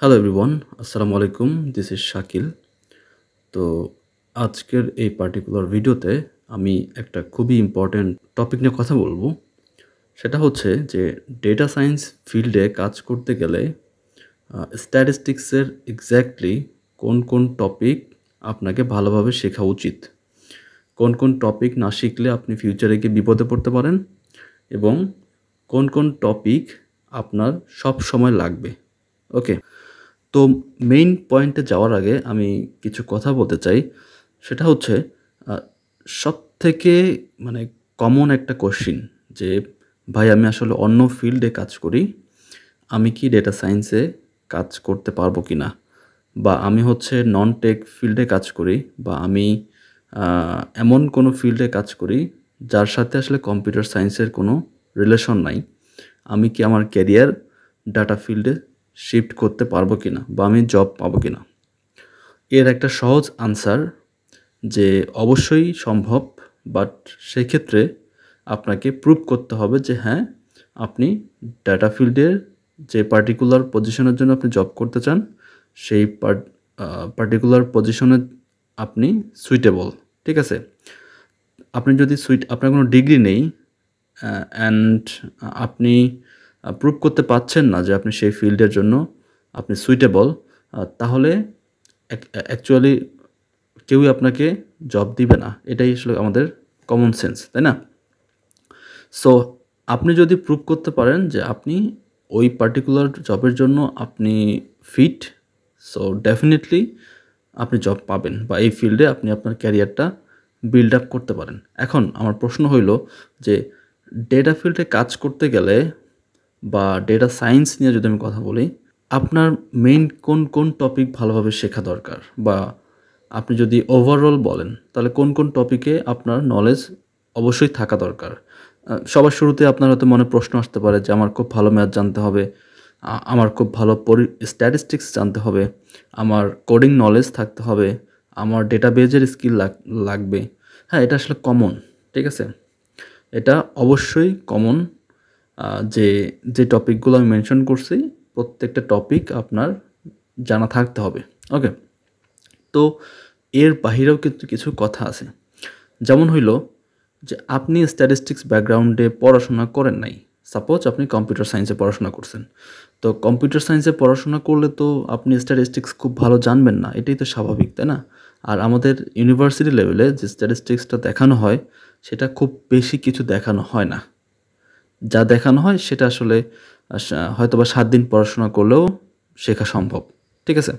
Hello everyone আসসালামু আলাইকুম this is Shakil তো আজকের এই পার্টিকুলার ভিডিওতে আমি একটা খুবই ইম্পর্ট্যান্ট টপিক নিয়ে কথা বলব। সেটা হচ্ছে যে ডেটা সায়েন্স ফিল্ডে কাজ করতে গেলে স্ট্যাটিস্টিক্সের এক্স্যাক্টলি কোন কোন টপিক আপনাকে ভালোভাবে শেখা উচিত। কোন কোন টপিক না শিখলে আপনি ফিউচারে গিয়ে বিপদে পড়তে পারেন এবং কোন কোন টপিক আপনার সব সময় লাগবে। ওকে তো মেইন পয়েন্টে যাওয়ার আগে আমি কিছু কথা বলতে চাই। সেটা হচ্ছে সব থেকে মানে কমন একটা কোশ্চিন যে, ভাই, আমি আসলে অন্য ফিল্ডে কাজ করি, আমি কি ডেটা সায়েন্সে কাজ করতে পারব কি না বা আমি হচ্ছে নন টেক ফিল্ডে কাজ করি, বা আমি এমন কোনো ফিল্ডে কাজ করি, যার সাথে আসলে কম্পিউটার সায়েন্সের কোনো রিলেশন নাই। আমি কি আমার ক্যারিয়ার ডাটা ফিল্ডে শিফট করতে পারব কি না বা আমি জব পাবো কি না এর একটা সহজ আনসার যে অবশ্যই সম্ভব বাট সেক্ষেত্রে আপনাকে প্রুভ করতে হবে যে হ্যাঁ আপনি ডাটা ফিল্ডের যে পার্টিকুলার পজিশনের জন্য আপনি জব করতে চান, সেই পার্টিকুলার পজিশনে আপনি সুইটেবল ঠিক আছে? আপনি যদি সুইট আপনার কোনো ডিগ্রি নেই অ্যান্ড আপনি প্রুভ করতে পারছেন না যে আপনি সেই ফিল্ডের জন্য আপনি সুইটেবল তাহলে অ্যাকচুয়ালি কেউই আপনাকে জব দিবে না। এটাই আসলে আমাদের কমন সেন্স তাই না? সো আপনি যদি প্রুভ করতে পারেন যে আপনি ওই পার্টিকুলার জবের জন্য আপনি ফিট সো ডেফিনেটলি আপনি জব পাবেন বা এই ফিল্ডে আপনি আপনার ক্যারিয়ারটা বিল্ড আপ করতে পারেন। এখন আমার প্রশ্ন হইল যে ডেটা ফিল্ডে কাজ করতে গেলে বা ডেটা সায়েন্স নিয়ে যদি আমি কথা বলি, আপনার মেইন কোন কোন টপিক ভালোভাবে শেখা দরকার? বা আপনি যদি ওভারঅল বলেন, তাহলে কোন কোন টপিকে আপনার নলেজ অবশ্যই থাকা দরকার? সবার শুরুতে আপনার হয়তো মনে প্রশ্ন আসতে পারে যে, আমার খুব ভালো ম্যাথ জানতে হবে আমার খুব ভালো পরি স্ট্যাটিস্টিক্স জানতে হবে, আমার কোডিং নলেজ থাকতে হবে, আমার ডেটাবেজের স্কিল লাগবে। হ্যাঁ এটা আসলে কমন ঠিক আছে? এটা অবশ্যই কমন যে যে টপিকগুলো আমি মেনশন করছি, প্রত্যেকটা টপিক আপনার জানা থাকতে হবে। ওকে তো এর বাহিরেও কিন্তু কিছু কথা আছে। যেমন হইল যে, আপনি স্ট্যাটিস্টিক্স ব্যাকগ্রাউন্ডে পড়াশোনা করেন নাই। সাপোজ আপনি কম্পিউটার সায়েন্সে পড়াশোনা করছেন। তো কম্পিউটার সায়েন্সে পড়াশোনা করলে তো আপনি স্ট্যাটিস্টিক্স খুব ভালো জানবেন না। এটাই তো স্বাভাবিক, তাই না? আর আমাদের ইউনিভার্সিটি লেভেলে যে স্ট্যাটিস্টিক্সটা দেখানো হয়, সেটা খুব বেশি কিছু দেখানো হয় না। যা দেখানো হয় সেটা আসলে আস- হয়তোবা সাত দিন পড়াশোনা করলেও শেখা সম্ভব। ঠিক আছে?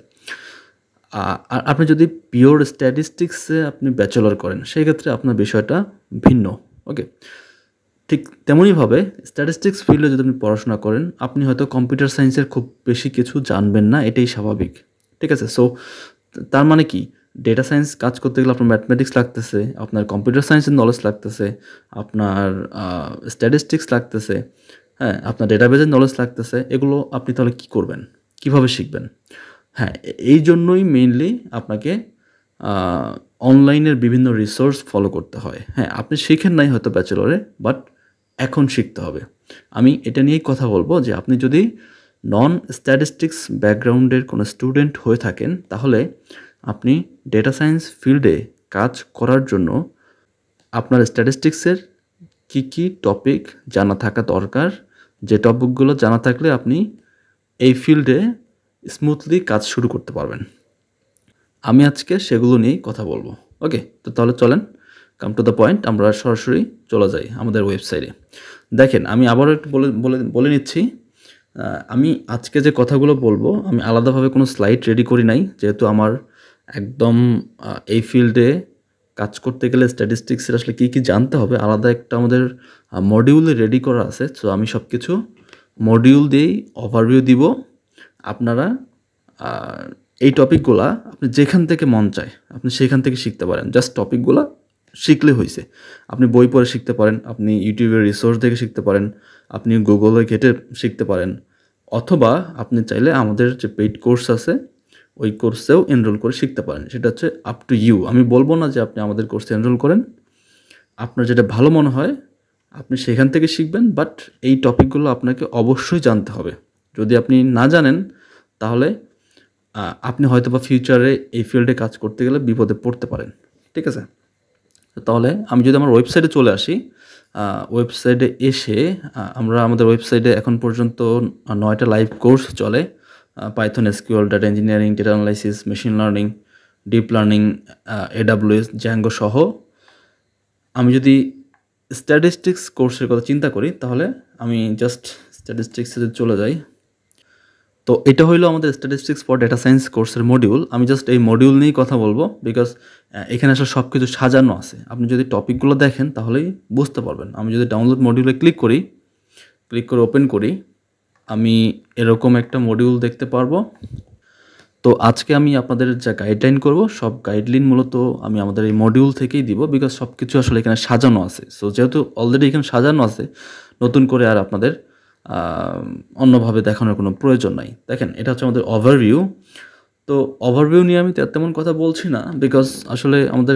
আর আপনি যদি পিওর স্ট্যাটিস্টিক্সে আপনি ব্যাচেলর করেন সেই ক্ষেত্রে আপনার বিষয়টা ভিন্ন ওকে ঠিক তেমনইভাবে স্ট্যাটিস্টিক্স ফিল্ডে যদি আপনি পড়াশোনা করেন, আপনি হয়তো কম্পিউটার সায়েন্সের খুব বেশি কিছু জানবেন না, এটাই স্বাভাবিক। ঠিক আছে? সো তার মানে কি? ডেটা সায়েন্স কাজ করতে গেলে আপনার ম্যাথমেটিক্স লাগতেছে, আপনার কম্পিউটার সায়েন্সের নলেজ লাগতেছে, আপনার স্ট্যাটিস্টিক্স লাগতেছে হ্যাঁ আপনার ডেটাবেজের নলেজ লাগতেছে, এগুলো আপনি তাহলে কি করবেন? কীভাবে শিখবেন? হ্যাঁ এই জন্যই মেইনলি আপনাকে অনলাইনের বিভিন্ন রিসোর্স ফলো করতে হয়। হ্যাঁ আপনি শিখেন নাই হয়তো ব্যাচেলরে বাট এখন শিখতে হবে। আমি এটা নিয়েই কথা বলব যে আপনি যদি নন স্ট্যাটিস্টিক্স ব্যাকগ্রাউন্ডের কোনো স্টুডেন্ট হয়ে থাকেন, তাহলে আপনি ডেটা সায়েন্স ফিল্ডে কাজ করার জন্য আপনার স্ট্যাটিস্টিক্সের কী কী টপিক জানা থাকা দরকার? যে টপিকগুলো জানা থাকলে আপনি এই ফিল্ডে স্মুথলি কাজ শুরু করতে পারবেন। আমি আজকে সেগুলো নিয়েই কথা বলব। ওকে তো তাহলে চলেন কাম টু দ্য পয়েন্ট আমরা সরাসরি চলে যাই আমাদের ওয়েবসাইটে দেখেন, আমি আবারও একটু বলে বলে নিচ্ছি আমি আজকে যে কথাগুলো বলব, আমি আলাদাভাবে কোনো স্লাইড রেডি করি নাই, যেহেতু আমার একদম এই ফিল্ডে কাজ করতে গেলে স্ট্যাটিস্টিক্সের আসলে কী কী জানতে হবে, আলাদা একটা আমাদের মডিউলে রেডি করা আছে। সো আমি সব কিছু মডিউল দিয়েই ওভারভিউ দিব। আপনারা এই টপিকগুলা আপনি যেখান থেকে মন চায়, আপনি সেখান থেকে শিখতে পারেন। জাস্ট টপিকগুলা শিখলে হয়েছে আপনি বই পড়ে শিখতে পারেন, আপনি ইউটিউবের রিসোর্স দেখে শিখতে পারেন, আপনি গুগলে ঘেটে শিখতে পারেন। অথবা আপনি চাইলে আমাদের যে পেইড কোর্স আছে ওই কোর্সেও এনরোল করে শিখতে পারেন। সেটা হচ্ছে আপ টু ইউ আমি বলব না যে আপনি আমাদের কোর্সে এনরোল করেন। আপনার যেটা ভালো মনে হয়, আপনি সেখান থেকে শিখবেন বাট এই টপিকগুলো আপনাকে অবশ্যই জানতে হবে। যদি আপনি না জানেন, তাহলে আপনি হয়তো বা ফিউচারে এই ফিল্ডে কাজ করতে গেলে বিপদে পড়তে পারেন। ঠিক আছে? তাহলে আমি যদি আমার ওয়েবসাইটে চলে আসি ওয়েবসাইটে এসে আমরা আমাদের ওয়েবসাইটে এখন পর্যন্ত নয়টা লাইভ কোর্স চলে। Python SQL data engineering data analysis machine learning deep learning AWS Django সহ। আমি যদি স্ট্যাটিস্টিক্স কোর্সের কথা চিন্তা করি, তাহলে আমি জাস্ট স্ট্যাটিস্টিক্সে যদি চলে যাই। তো এটা হইল আমাদের স্ট্যাটিস্টিক্স ফর ডেটা সায়েন্স কোর্সের মডিউল আমি জাস্ট এই মডিউল নিয়েই কথা বলব বিকজ এখানে আসলে সব কিছু সাজানো আছে। আপনি যদি টপিকগুলো দেখেন, তাহলেই বুঝতে পারবেন। আমি যদি ডাউনলোড মডিউলে ক্লিক করি ক্লিক করে ওপেন করি আমি এরকম একটা মডিউল দেখতে পারব। তো আজকে আমি আপনাদের যা গাইডলাইন করব, সব গাইডলাইন মূলত আমি আমাদের এই মডিউল থেকেই দিব বিকজ সব কিছু আসলে এখানে সাজানো আছে। সো যেহেতু অলরেডি এখানে সাজানো আছে, নতুন করে আর আপনাদের অন্যভাবে দেখানোর কোনো প্রয়োজন নাই। দেখেন, এটা হচ্ছে আমাদের ওভারভিউ তো ওভারভিউ নিয়ে আমি তেমন কথা বলছি না বিকজ আসলে আমাদের,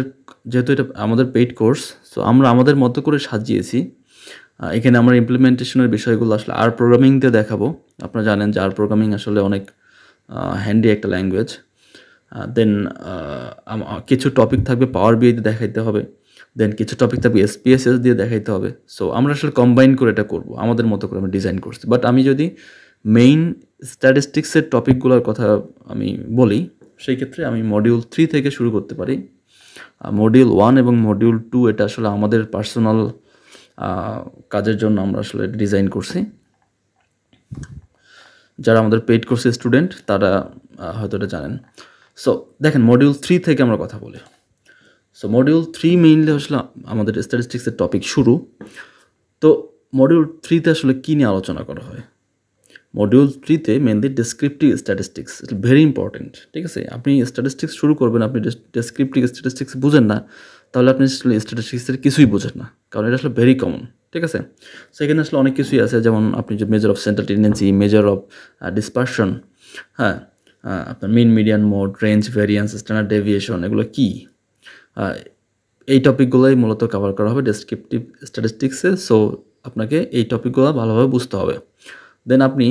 যেহেতু এটা আমাদের পেইড কোর্স সো আমরা আমাদের মতো করে সাজিয়েছি। এখানে আমরা ইমপ্লিমেন্টেশনের বিষয়গুলো আসলে আর প্রোগ্রামিং দিয়ে দেখাবো। আপনারা জানেন যে আর প্রোগ্রামিং আসলে অনেক হ্যান্ডি একটা ল্যাঙ্গুয়েজ দেন কিছু টপিক থাকবে পাওয়ার বিয়ে দিয়ে দেখাইতে হবে। দেন কিছু টপিক থাকবে এসপিএসএস দিয়ে দেখাইতে হবে। সো আমরা আসলে কম্বাইন করে এটা করব, আমাদের মতো করে আমি ডিজাইন করছি। বাট আমি যদি মেইন স্ট্যাটিস্টিক্সের টপিকগুলোর কথা আমি বলি, সেই ক্ষেত্রে আমি মডিউল থ্রি থেকে শুরু করতে পারি। মডিউল ওয়ান এবং মডিউল টু এটা আসলে আমাদের পার্সোনাল কাজের জন্য আমরা আসলে ডিজাইন করছি। যারা আমাদের পেইড কোর্সের স্টুডেন্ট তারা হয়তো এটা জানেন। সো দেখেন মডিউল থ্রি থেকে আমরা কথা বলি। সো মডিউল থ্রি মেইনলি আসলে আমাদের স্ট্যাটিস্টিক্সের টপিক শুরু। তো মডিউল থ্রিতে আসলে কী নিয়ে আলোচনা করা হয়? মডিউল থ্রিতে mainly descriptive statistics very important ঠিক আছে? আপনি স্ট্যাটিস্টিক্স শুরু করবেন, আপনি ডেসক্রিপটিভ স্ট্যাটিস্টিক্স বুঝেন না। তাহলে আপনি স্ট্যাটিস্টিক্সের কিছুই বোঝেন না, কারণ এটা আসলে ভেরি কমন ঠিক আছে? সেখানে আসলে অনেক কিছুই আছে, যেমন আপনি যে measure of central tendency measure of dispersion হ্যাঁ? আপনার mean median mode range variance standard deviation এগুলো কী? এই টপিকগুলোই মূলত কভার করা হবে ডেসক্রিপটিভ স্ট্যাটিস্টিক্সে সো আপনাকে এই টপিকগুলো ভালোভাবে বুঝতে হবে। দেন আপনি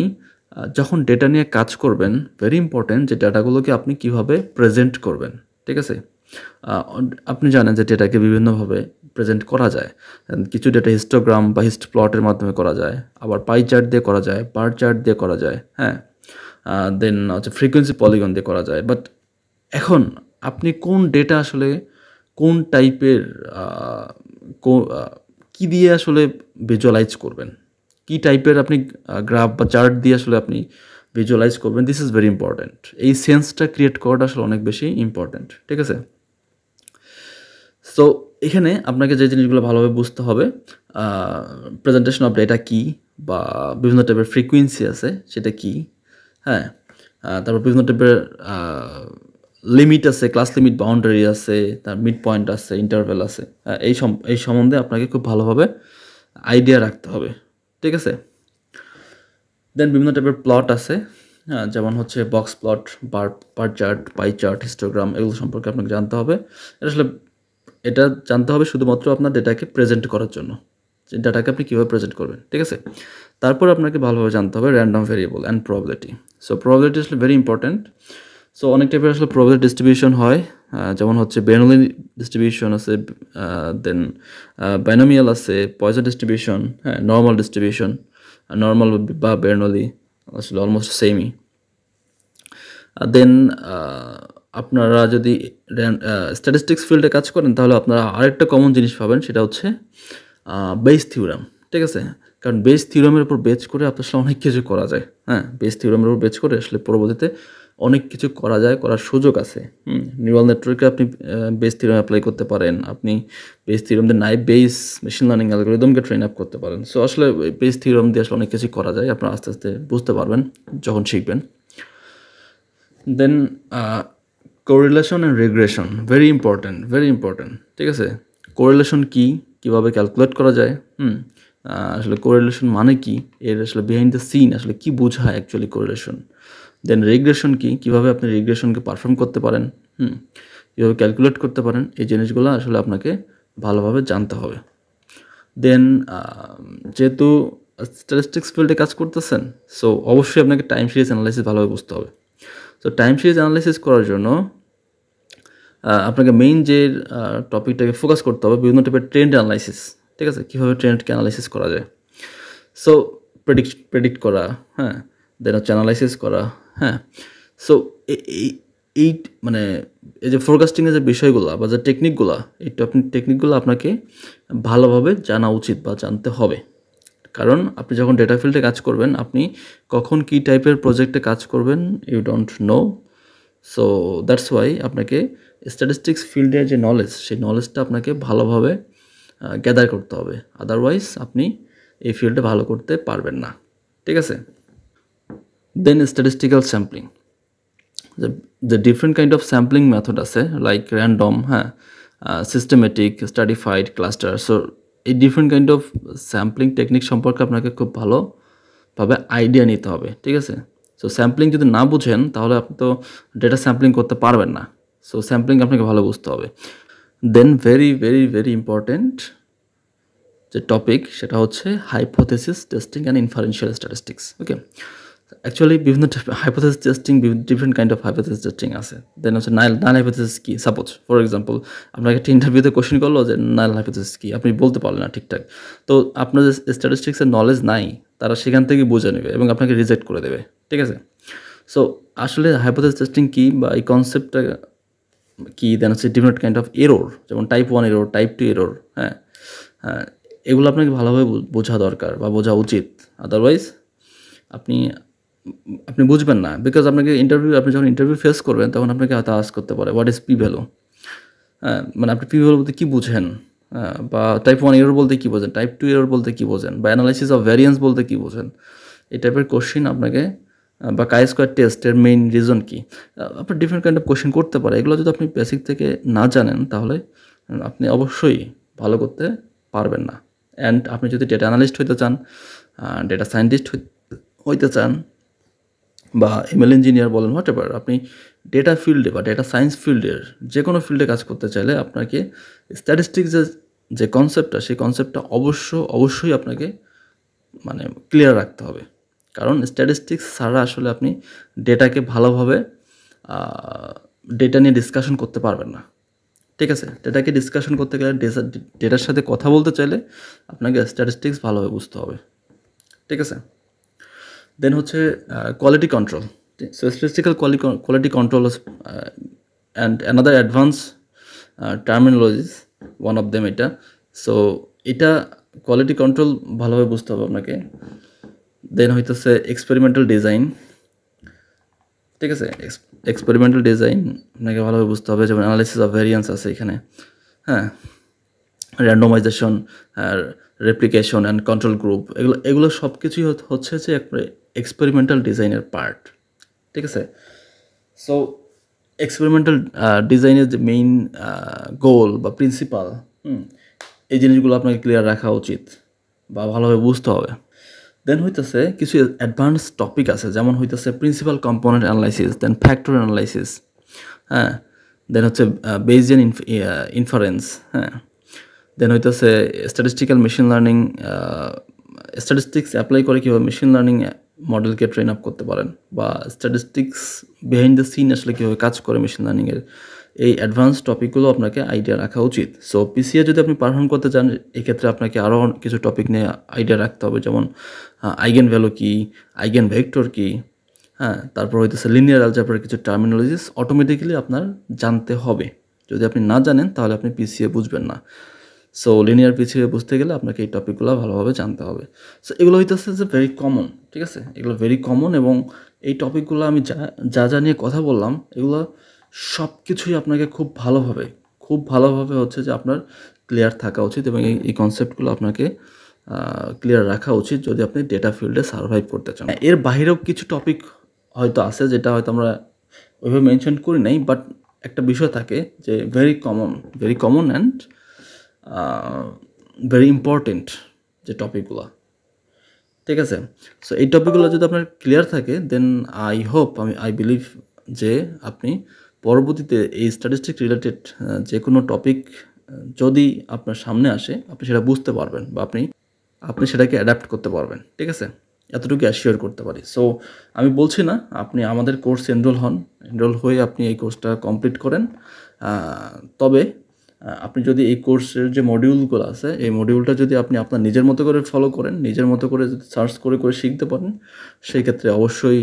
যখন ডেটা নিয়ে কাজ করবেন ভেরি ইম্পর্ট্যান্ট যে ডেটাগুলোকে আপনি কীভাবে প্রেজেন্ট করবেন, ঠিক আছে? আপনি জানেন যে ডেটাকে বিভিন্নভাবে প্রেজেন্ট করা যায়। কিছু ডেটা হিস্টোগ্রাম বা হিস্ট প্লটের মাধ্যমে করা যায়। আবার পাই চার্ট দিয়ে করা যায় বার চার্ট দিয়ে করা যায় হ্যাঁ? দেন হচ্ছে ফ্রিকোয়েন্সি পলিগন দিয়ে করা যায়। বাট এখন আপনি কোন ডেটা আসলে কোন টাইপের কি দিয়ে আসলে ভিজুয়ালাইজ করবেন? কি টাইপের আপনি গ্রাফ বা চার্ট দিয়ে আসলে আপনি ভিজুয়ালাইজ করবেন? দিস ইজ ভেরি ইম্পর্ট্যান্ট এই সেন্সটা ক্রিয়েট করাটা আসলে অনেক বেশি ইম্পর্ট্যান্ট ঠিক আছে? সো এখানে আপনাকে যে জিনিসগুলো ভালোভাবে বুঝতে হবে প্রেজেন্টেশন অফ ডেটা কী বা বিভিন্ন টাইপের ফ্রিকুয়েন্সি আছে, সেটা কী? হ্যাঁ তারপর বিভিন্ন টাইপের লিমিট আছে ক্লাস লিমিট বাউন্ডারি আছে, তার মিড পয়েন্ট আছে ইন্টারভেল আছে। এই সম, এই সম্বন্ধে আপনাকে খুব ভালোভাবে আইডিয়া রাখতে হবে, ঠিক আছে? দেন বিভিন্ন টাইপের প্লট আছে হ্যাঁ যেমন হচ্ছে box plot bar bar chart pie chart histogram এগুলো সম্পর্কে আপনাকে জানতে হবে। এটা আসলে এটা জানতে হবে শুধুমাত্র আপনার ডেটাকে প্রেজেন্ট করার জন্য। যে ডাটাকে আপনি কীভাবে প্রেজেন্ট করবেন, ঠিক আছে? তারপর আপনাকে ভালোভাবে জানতে হবে random variable and probability so probability আসলে ভেরি ইম্পর্ট্যান্ট সো অনেক টাইপের আসলে প্রবাবিলিটি ডিস্ট্রিবিউশন হয়। যেমন হচ্ছে বেনলি ডিস্ট্রিবিউশন আছে দেন বাইনোমিয়াল আছে পয়জন ডিস্ট্রিবিউশন হ্যাঁ নর্মাল ডিস্ট্রিবিউশন নর্মাল বা বেরনলি আসলে অলমোস্ট সেমই দেন আপনারা যদি স্ট্যাটিস্টিক্স ফিল্ডে কাজ করেন, তাহলে আপনারা আরেকটা কমন জিনিস পাবেন, সেটা হচ্ছে বেস থিওরাম ঠিক আছে? কারণ বেস থিওরামের উপর বেচ করে আপনার সাথে অনেক কিছু করা যায় হ্যাঁ? বেস থিওরামের উপর বেচ করে আসলে পরবর্তীতে অনেক কিছু করা যায়, করার সুযোগ আছে, হুম? নিউরাল নেটওয়ার্কে আপনি বেস থিওরাম অ্যাপ্লাই করতে পারেন, আপনি বেস থিওরাম দিয়ে নাই বেস মেশিন লার্নিং অ্যালগোরিদমকে ট্রেন আপ করতে পারেন। সো আসলে বেস থিওরাম দিয়ে আসলে অনেক কিছু করা যায়, আপনারা আস্তে আস্তে বুঝতে পারবেন, যখন শিখবেন। Then correlation and regression very important very important ঠিক আছে? কোরিলেশন কি? কীভাবে ক্যালকুলেট করা যায়? হুম আসলে কোরিলেশন মানে কি? এর আসলে বিহাইন্ড দ্য সিন আসলে কি বোঝায় অ্যাকচুয়ালি কোরিলেশন দেন রিগ্রেশন কি? কীভাবে আপনি রিগ্রেশনকে পারফর্ম করতে পারেন? হুম, কীভাবে ক্যালকুলেট করতে পারেন? এই জিনিসগুলো আসলে আপনাকে ভালোভাবে জানতে হবে। দেন যেহেতু স্ট্যাটিস্টিক্স ফিল্ডে কাজ করতেছেন সো অবশ্যই আপনাকে টাইম সিরিজ অ্যানালাইসিস ভালোভাবে বুঝতে হবে। তো টাইম সিরিজ অ্যানালাইসিস করার জন্য আপনাকে মেইন যে টপিকটাকে ফোকাস করতে হবে বিভিন্ন টাইপের ট্রেন্ড অ্যানালাইসিস ঠিক আছে? কীভাবে ট্রেন্ডকে অ্যানালাইসিস করা যায়? সো প্রেডিক্ট প্রেডিক্ট করা হ্যাঁ? দেন হচ্ছে অ্যানালাইসিস করা হ্যাঁ? সো এই মানে এই যে ফোরকাস্টিংয়ের যে বিষয়গুলো বা যে টেকনিকগুলো এই টেকনিকগুলো আপনাকে ভালোভাবে জানা উচিত বা জানতে হবে। কারণ আপনি যখন ডেটা ফিল্ডে কাজ করবেন, আপনি কখন কী টাইপের প্রজেক্টে কাজ করবেন you don't know so that's why আপনাকে স্ট্যাটিস্টিক্স ফিল্ডের যে নলেজ সেই নলেজটা আপনাকে ভালোভাবে গ্যাদার করতে হবে। আদারওয়াইজ আপনি এই ফিল্ডে ভালো করতে পারবেন না। ঠিক আছে? দেন স্ট্যাটিস্টিক্যাল স্যাম্পলিং যে different kind of sampling method আছে লাইক র্যান্ডম হ্যাঁ সিস্টেমেটিক স্টাডিফাইড ক্লাস্টার সো এই different kind of sampling technique সম্পর্কে আপনাকে খুব ভালোভাবে আইডিয়া নিতে হবে। ঠিক আছে? সো স্যাম্পলিং যদি না বুঝেন, তাহলে আপনি তো ডেটা স্যাম্পলিং করতে পারবেন না। সো স্যাম্পলিং আপনাকে ভালো বুঝতে হবে। Then very very very important যে টপিক সেটা হচ্ছে hypothesis testing and inferential statistics okay actually বিভিন্ন hypothesis testing different kind of hypothesis testing আছে। দেন হচ্ছে নাইল নাইল হাইপোথেসিস কি? সাপোজ ফর এক্সাম্পল আপনাকে একটা ইন্টারভিউতে কোশ্চেন করল যে নাইল হাইপোথেসিস কি? আপনি বলতে পারলেন না ঠিকঠাক। তো আপনার যে স্ট্যাটিস্টিক্সের নলেজ নাই, তারা সেখান থেকে বুঝে নেবে এবং আপনাকে রিজেক্ট করে দেবে, ঠিক আছে? সো আসলে হাইপোথেসিস টেস্টিং কী বা এই কনসেপ্টটা কি দেন হচ্ছে ডিফারেন্ট কাইন্ড অফ এরোর যেমন type one error type two error হ্যাঁ? হ্যাঁ এগুলো আপনাকে ভালোভাবে বোঝা দরকার বা বোঝা উচিত। আদারওয়াইজ আপনি আপনি বুঝবেন না। বিকজ আপনাকে ইন্টারভিউ আপনি যখন ইন্টারভিউ ফেস করবেন তখন আপনাকে হয়তো আস করতে পারে হোয়াট ইজ পি ভ্যালু হ্যাঁ মানে আপনি পি ভ্যালু বলতে কী বুঝেন? হ্যাঁ, বা টাইপ ওয়ান এরোর বলতে কী বোঝেন? টাইপ টু এরোর বলতে কী বোঝেন? বা অ্যানালাইসিস অফ ভ্যারিয়েন্স বলতে কী বোঝেন? এই টাইপের কোশ্চিন আপনাকে বা কাই স্কোয়ার টেস্টের মেইন রিজন কী? আপনার ডিফারেন্ট কাইন্ড অফ কোশ্চেন করতে পারে। এগুলো যদি আপনি বেসিক থেকে না জানেন, তাহলে আপনি অবশ্যই ভালো করতে পারবেন না। অ্যান্ড আপনি যদি ডেটা অ্যানালিস্ট হইতে চান ডেটা সায়েন্টিস্ট হইতে চান, বা এমএল ইঞ্জিনিয়ার বলেন হোয়াট এভার আপনি ডেটা ফিল্ডে বা ডেটা সায়েন্স ফিল্ডের যে কোনো ফিল্ডে কাজ করতে চাইলে আপনাকে স্ট্যাটিস্টিক্সের যে কনসেপ্টটা সেই কনসেপ্টটা অবশ্য, অবশ্যই আপনাকে মানে ক্লিয়ার রাখতে হবে। কারণ স্ট্যাটিস্টিক্স ছাড়া আসলে আপনি ডেটাকে ভালোভাবে ডেটা নিয়ে ডিসকাশন করতে পারবেন না। ঠিক আছে? ডেটাকে ডিসকাশন করতে গেলে ডেটার সাথে কথা বলতে চাইলে আপনাকে স্ট্যাটিস্টিক্স ভালোভাবে বুঝতে হবে। ঠিক আছে? দেন হচ্ছে quality control so statistical quality control and another advance terminologies one of them এটা। সো এটা কোয়ালিটি কন্ট্রোল ভালোভাবে বুঝতে হবে আপনাকে। দেন হইতেছে এক্সপেরিমেন্টাল ডিজাইন ঠিক আছে এক্সপেরিমেন্টাল ডিজাইন আপনাকে ভালোভাবে বুঝতে হবে, যেমন অ্যানালিসিস অফ ভ্যারিয়েন্স আছে এখানে হ্যাঁ? র্যান্ডোমাইজেশন আর রেপ্লিকেশন অ্যান্ড কন্ট্রোল গ্রুপ এগুলো এগুলো সব কিছুই হচ্ছে যে এক্সপেরিমেন্টাল ডিজাইনের পার্ট ঠিক আছে? সো এক্সপেরিমেন্টাল ডিজাইনের যে মেইন গোল বা প্রিন্সিপাল হুম, এই জিনিসগুলো আপনাকে ক্লিয়ার রাখা উচিত বা ভালোভাবে বুঝতে হবে। দেন হইতেছে কিছু অ্যাডভান্স টপিক আছে, যেমন হইতেছে principal component analysis then factor analysis হ্যাঁ? দেন হচ্ছে বেজিয়ান ইনফারেন্স হ্যাঁ? দেন হইতেছে statistical machine learning statistics apply করে কীভাবে মেশিন লার্নিং মডেলকে ট্রেন আপ করতে পারেন? বা স্ট্যাটিস্টিক্স বিহাইন্ড দ্য সিন আসলে কীভাবে কাজ করে মেশিন লার্নিংয়ের এই অ্যাডভান্স টপিকগুলো আপনাকে আইডিয়া রাখা উচিত। সো পিসিএ যদি আপনি পারফর্ম করতে চান, এক্ষেত্রে আপনাকে আরও কিছু টপিক নিয়ে আইডিয়া রাখতে হবে, যেমন আইগেন ভ্যালু কী আইগেন ভেক্টর কী হ্যাঁ তারপর হইতেছে লিনিয়ার আলজাবরের কিছু টার্মিনোলজিস অটোমেটিক্যালি আপনার জানতে হবে। যদি আপনি না জানেন, তাহলে আপনি পিসিএ বুঝবেন না। সো লিনিয়ার পিছিয়ে বুঝতে গেলে আপনাকে এই টপিকগুলো ভালোভাবে জানতে হবে। সো এগুলো হইতেছে যে ভেরি কমন ঠিক আছে? এগুলো ভেরি কমন এবং এই টপিকগুলো আমি যা যা নিয়ে কথা বললাম, এগুলো সব কিছুই আপনাকে খুব ভালোভাবে খুব ভালোভাবে হচ্ছে যে আপনার ক্লিয়ার থাকা উচিত এবং এই কনসেপ্টগুলো আপনাকে ক্লিয়ার রাখা উচিত যদি আপনি ডেটা ফিল্ডে সার্ভাইভ করতে চান। এর বাইরেও কিছু টপিক হয়তো আছে যেটা হয়তো আমরা ওইভাবে মেনশন করি নাই বাট একটা বিষয় থাকে যে very common very common and very important যে টপিকগুলো ঠিক আছে? সো এই টপিকগুলো যদি আপনার ক্লিয়ার থাকে দেন আই হোপ আমি আই বিলিভ যে আপনি পরবর্তীতে এই স্ট্যাটিস্টিক রিলেটেড যে কোনো টপিক যদি আপনার সামনে আসে, আপনি সেটা বুঝতে পারবেন বা আপনি আপনি সেটাকে অ্যাডাপ্ট করতে পারবেন, ঠিক আছে? এতটুকু অ্যাসিওর করতে পারি। সো আমি বলছি না, আপনি আমাদের কোর্স এনরোল হন এনরোল হয়ে আপনি এই কোর্সটা কমপ্লিট করেন। তবে আপনি যদি এই কোর্সের যে মডিউলগুলো আছে, এই মডিউলটা যদি আপনি আপনার নিজের মতো করে ফলো করেন, নিজের মতো করে যদি সার্চ করে করে শিখতে পারেন সেই ক্ষেত্রে অবশ্যই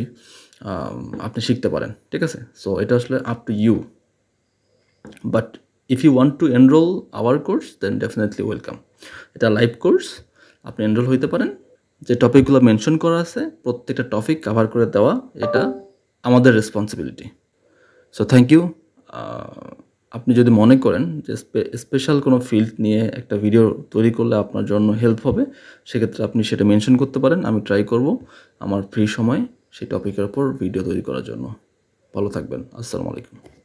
আপনি শিখতে পারেন, ঠিক আছে? সো এটা আসলে up to you but if you want to enrol our course then definitely welcome এটা লাইভ কোর্স আপনি এনরোল হইতে পারেন। যে টপিকগুলো মেনশন করা আছে, প্রত্যেকটা টপিক কভার করে দেওয়া, এটা আমাদের রেসপন্সিবিলিটি সো থ্যাংক ইউ আপনি যদি মনে করেন যে স্পেশাল কোনো ফিল্ড নিয়ে একটা ভিডিও তৈরি করলে আপনার জন্য হেল্প হবে, সেক্ষেত্রে আপনি সেটা মেনশন করতে পারেন, আমি ট্রাই করব। আমার ফ্রি সময় সেই টপিকের ওপর ভিডিও তৈরি করার জন্য। ভালো থাকবেন। আসসালামু আলাইকুম।